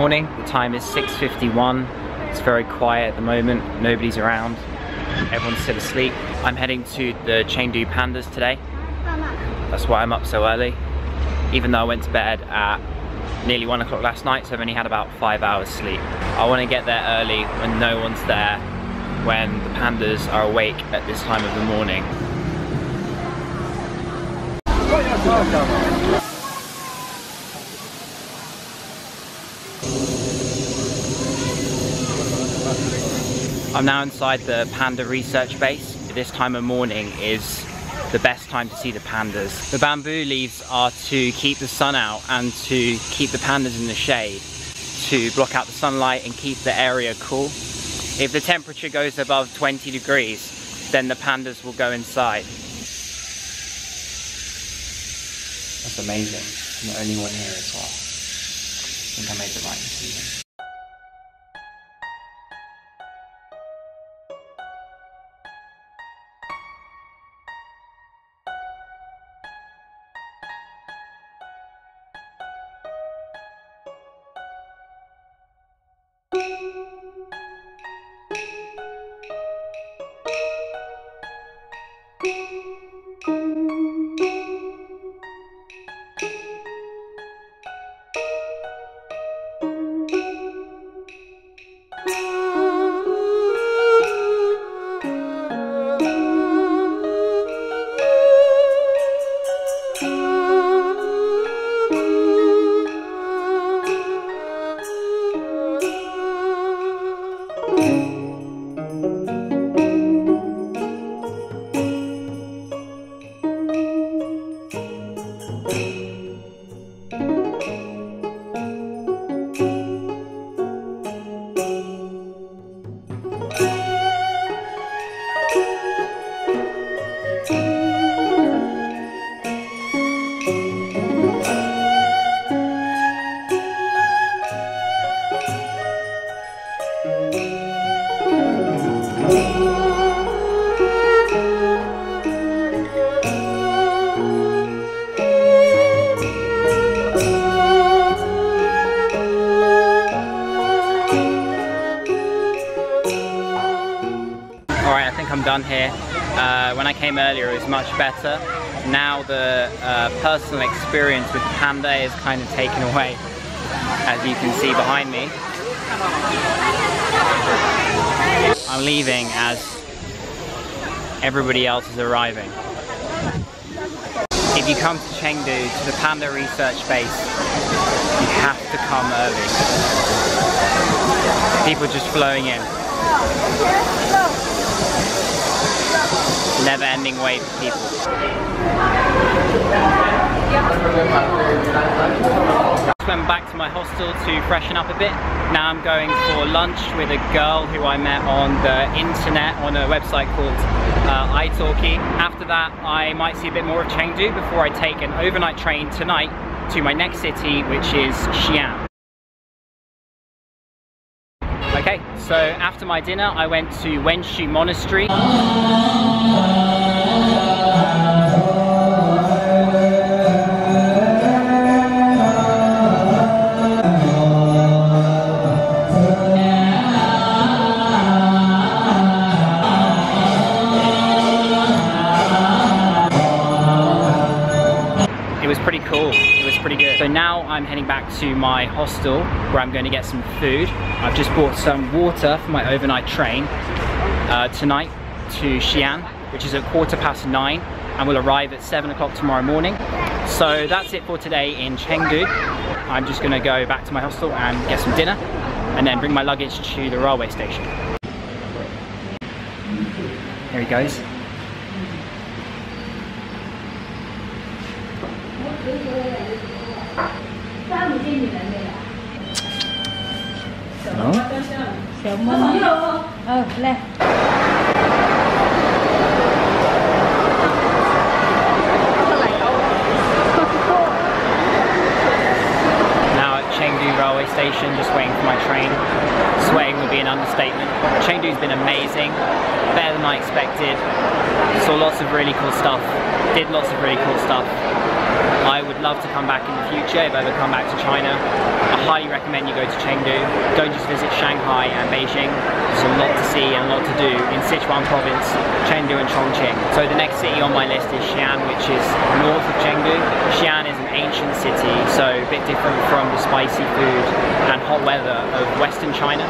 Morning, the time is 6.51. It's very quiet at the moment, nobody's around. Everyone's still asleep. I'm heading to the Chengdu Pandas today. That's why I'm up so early. Even though I went to bed at nearly one o'clock last night, so I've only had about five hours sleep. I want to get there early when no one's there, when the pandas are awake at this time of the morning. I'm now inside the panda research base. This time of morning is the best time to see the pandas. The bamboo leaves are to keep the sun out and to keep the pandas in the shade to block out the sunlight and keep the area cool. If the temperature goes above 20 degrees, then the pandas will go inside. That's amazing. I'm the only one here as well. I think I made the right decision. Alright, I done here. Uh, when I came earlier it was much better. Now the uh, personal experience with the panda is kind of taken away, as you can see behind me. I'm leaving as everybody else is arriving. If you come to Chengdu, to the Panda Research Base, you have to come early. People just flowing in. Never ending wait for people. Just went back to my hostel to freshen up a bit. Now I'm going for lunch with a girl who I met on the internet on a website called uh, italki. After that I might see a bit more of Chengdu before I take an overnight train tonight to my next city which is Xi'an. Okay, so after my dinner I went to Wenshu Monastery. It was pretty cool. Pretty good. So now I'm heading back to my hostel where I'm going to get some food. I've just bought some water for my overnight train uh, tonight to Xi'an, which is at quarter past nine and will arrive at seven o'clock tomorrow morning. So that's it for today in Chengdu. I'm just going to go back to my hostel and get some dinner and then bring my luggage to the railway station. Here he goes. Đó. At Chengdu railway station, just waiting for my train. Sweating would be an understatement. Chengdu's been amazing, better than I expected. Saw lots of really cool stuff, did lots of really cool stuff. Would love to come back in the future if I ever come back to China. I highly recommend you go to Chengdu. Don't just visit Shanghai and Beijing. There's a lot to see and a lot to do in Sichuan province, Chengdu and Chongqing. So the next city on my list is Xi'an, which is north of Chengdu. Xi'an is an ancient city, so a bit different from the spicy food and hot weather of Western China.